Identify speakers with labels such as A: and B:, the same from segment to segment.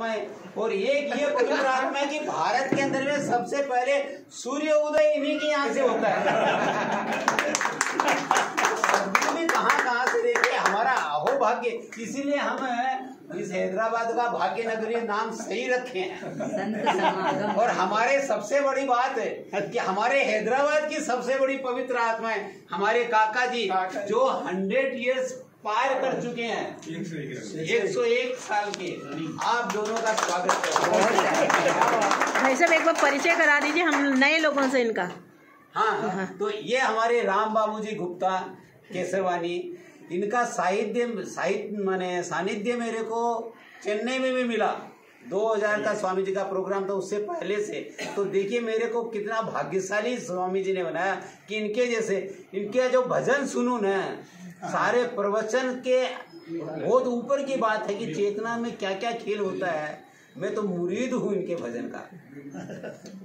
A: और एक ये पवित्र आत्मा है कि भारत के अंदर में सबसे पहले सूर्य उदय इन्हीं के यहाँ से होता है। भी कहाँ कहाँ से देखे हमारा अहो भाग्य इसीलिए हम इस हैदराबाद का भाग्य नगरी नाम सही रखे हैं। और हमारे सबसे बड़ी बात है कि हमारे हैदराबाद की सबसे बड़ी पवित्र आत्मा है हमारे काका जी जो। हंड्रेड इयर्स पार कर चुके हैं। एक सौ एक साल के। आप दोनों का स्वागत करते
B: भाई साहब एक बार परिचय करा दीजिए हम नए लोगों से इनका।
A: हाँ तो ये हमारे राम बाबू जी गुप्ता केसरवानी। इनका साहित्य साहित्य माने सानिध्य मेरे को चेन्नई में भी मिला। 2000 का स्वामी जी का प्रोग्राम था उससे पहले से। तो देखिए मेरे को कितना भाग्यशाली स्वामी जी ने बनाया कि इनके जैसे, इनके जो भजन सुनू न सारे प्रवचन के बहुत ऊपर की बात है कि चेतना में क्या क्या खेल होता है। मैं तो मुरीद हूँ इनके भजन का।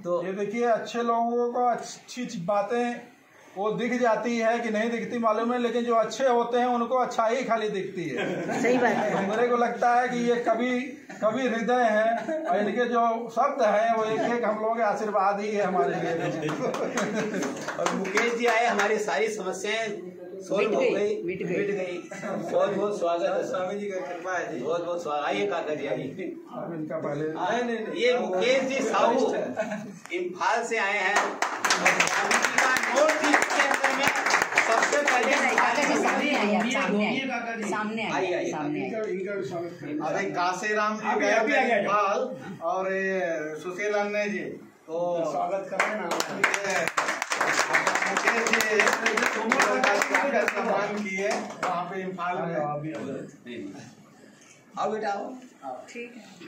A: तो
C: ये देखिए, अच्छे लोगों को अच्छी बातें वो दिख जाती है कि नहीं दिखती मालूम है लेकिन जो अच्छे होते हैं उनको अच्छा ही खाली दिखती है।
B: सही बात है।
C: मेरे को लगता है कि ये कभी कभी हृदय है और इनके जो शब्द हैं वो एक एक हम लोगों के आशीर्वाद ही है हमारे लिए।
A: और मुकेश जी आए हमारी सारी समस्याएँ सोल्व
D: मिट
A: गई
D: गई, मिट गई।
A: मिट गई। बहुत बहुत स्वागत है
E: स्वामी जी का कृपा है जी।
A: बहुत बहुत स्वागत। आइए काका जी आइए।
C: इनका पहले
A: आए नहीं, नहीं, ये मुकेश जी साहू इम्फाल से आए हैं। सबसे पहले
D: सामने आइए सामने
E: अरे काशीराम जी गए। और सुशील अन्य जी। तो
C: स्वागत करें ना
E: ये मुकेश जी स्वागत सम्मान किए वहाँ पे इम्फाल में।
A: अब नहीं। आओ बेटा आओ
D: ठीक है।